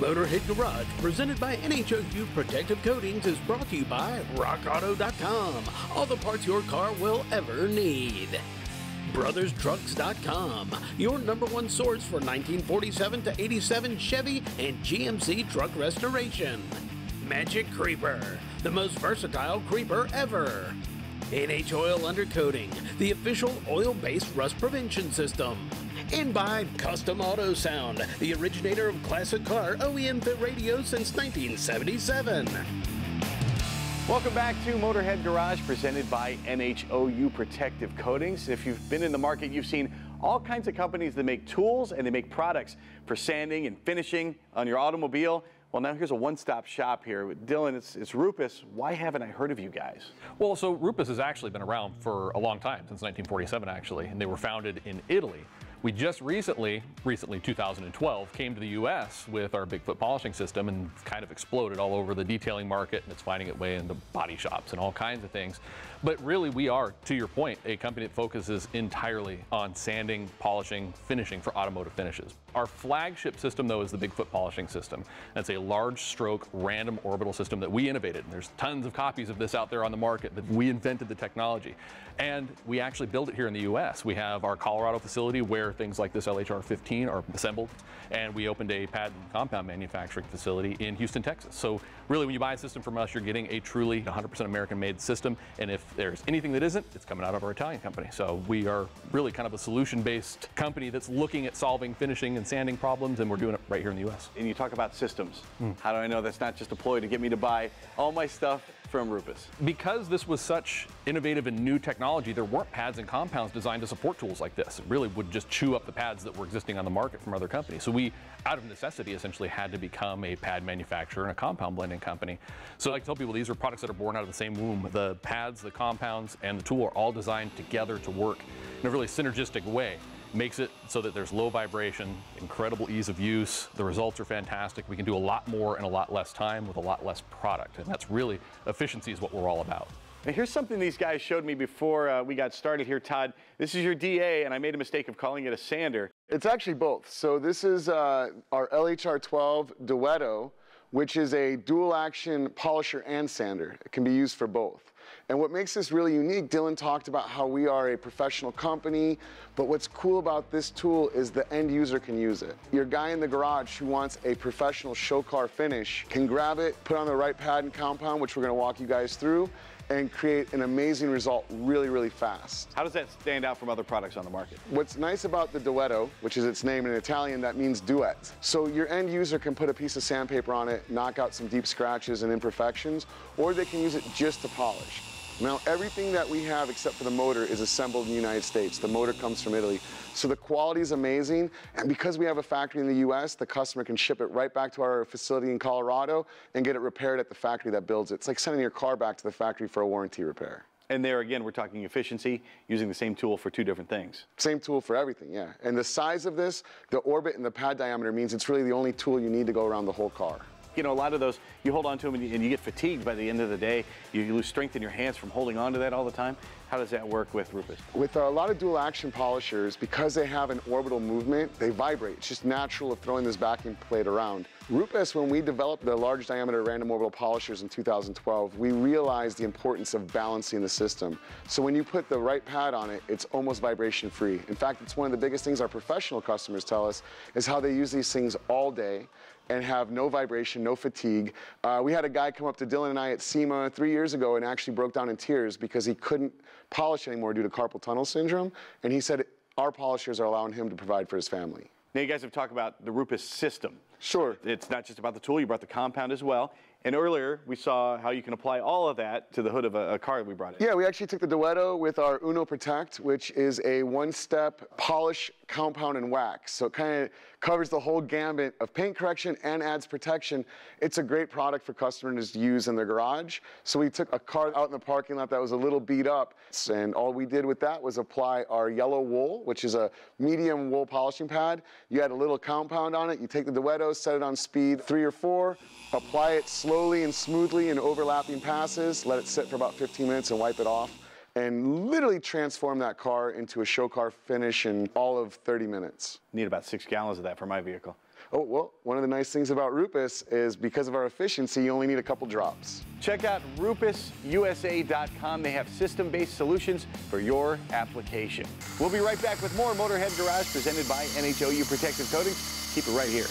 Motorhead Garage, presented by NHOU Protective Coatings, is brought to you by RockAuto.com. All the parts your car will ever need. BrothersTrucks.com, your number one source for 1947 to 87 Chevy and GMC truck restoration. Magic Creeper, the most versatile creeper ever. NH Oil Undercoating, the official oil based rust prevention system. And by Custom Auto Sound, the originator of classic car OEM fit radio since 1977. Welcome back to Motorhead Garage presented by NHOU Protective Coatings. If you've been in the market, you've seen all kinds of companies that make tools and they make products for sanding and finishing on your automobile. Well, now here's a one-stop shop here. Dylan, it's, it's Rupes. Why haven't I heard of you guys? Well, so Rupes has actually been around for a long time, since 1947 actually, and they were founded in Italy. We just recently, recently 2012, came to the US with our Bigfoot polishing system and kind of exploded all over the detailing market and it's finding its way into body shops and all kinds of things. But really we are, to your point, a company that focuses entirely on sanding, polishing, finishing for automotive finishes. Our flagship system though is the Bigfoot polishing system. That's a large stroke random orbital system that we innovated. And there's tons of copies of this out there on the market that we invented the technology. And we actually build it here in the US. We have our Colorado facility where things like this LHR-15 are assembled, and we opened a pad and compound manufacturing facility in Houston, Texas. So really, when you buy a system from us, you're getting a truly 100% American-made system, and if there's anything that isn't, it's coming out of our Italian company. So we are really kind of a solution-based company that's looking at solving finishing and sanding problems, and we're doing it right here in the U.S. And you talk about systems. Mm. How do I know that's not just a ploy to get me to buy all my stuff from Rupes? Because this was such innovative and new technology, there weren't pads and compounds designed to support tools like this. It really would just chew up the pads that were existing on the market from other companies. So we, out of necessity, essentially had to become a pad manufacturer and a compound blending company. So I tell people these are products that are born out of the same womb. The pads, the compounds, and the tool are all designed together to work in a really synergistic way makes it so that there's low vibration, incredible ease of use. The results are fantastic. We can do a lot more in a lot less time with a lot less product. And that's really, efficiency is what we're all about. Now here's something these guys showed me before uh, we got started here, Todd. This is your DA, and I made a mistake of calling it a sander. It's actually both. So this is uh, our LHR12 Duetto, which is a dual action polisher and sander. It can be used for both. And what makes this really unique, Dylan talked about how we are a professional company, but what's cool about this tool is the end user can use it. Your guy in the garage who wants a professional show car finish can grab it, put on the right pad and compound, which we're gonna walk you guys through, and create an amazing result really, really fast. How does that stand out from other products on the market? What's nice about the Duetto, which is its name in Italian, that means duet. So your end user can put a piece of sandpaper on it, knock out some deep scratches and imperfections, or they can use it just to polish. Now, everything that we have except for the motor is assembled in the United States. The motor comes from Italy. So the quality is amazing. And because we have a factory in the US, the customer can ship it right back to our facility in Colorado and get it repaired at the factory that builds it. It's like sending your car back to the factory for a warranty repair. And there again, we're talking efficiency, using the same tool for two different things. Same tool for everything, yeah. And the size of this, the orbit and the pad diameter means it's really the only tool you need to go around the whole car you know, a lot of those, you hold on to them and you, and you, get fatigued by the end of the day. You lose strength in your hands from holding on to that all the time. How does that work with Rupes? With a lot of dual action polishers, because they have an orbital movement, they vibrate. It's just natural of throwing this backing plate around. Rupes, when we developed the large diameter random orbital polishers in 2012, we realized the importance of balancing the system. So when you put the right pad on it, it's almost vibration free. In fact, it's one of the biggest things our professional customers tell us is how they use these things all day and have no vibration, no fatigue. Uh, we had a guy come up to Dylan and I at SEMA three years ago and actually broke down in tears because he couldn't polish anymore due to carpal tunnel syndrome. And he said our polishers are allowing him to provide for his family. Now you guys have talked about the Rupes system. Sure. It's not just about the tool, you brought the compound as well. And earlier, we saw how you can apply all of that to the hood of a, a car that we brought in. Yeah, we actually took the Duetto with our Uno Protect, which is a one-step polish, compound, and wax. So it kind of covers the whole gambit of paint correction and adds protection. It's a great product for customers to use in their garage. So we took a car out in the parking lot that was a little beat up, and all we did with that was apply our yellow wool, which is a medium wool polishing pad. You add a little compound on it, you take the Duetto, set it on speed three or four, apply it slowly and smoothly in overlapping passes, let it sit for about 15 minutes and wipe it off and literally transform that car into a show car finish in all of 30 minutes. Need about six gallons of that for my vehicle. Oh, well, one of the nice things about Rupes is because of our efficiency, you only need a couple drops. Check out rupesusa.com. They have system-based solutions for your application. We'll be right back with more Motorhead Garage presented by NHOU Protective Coatings. Keep it right here.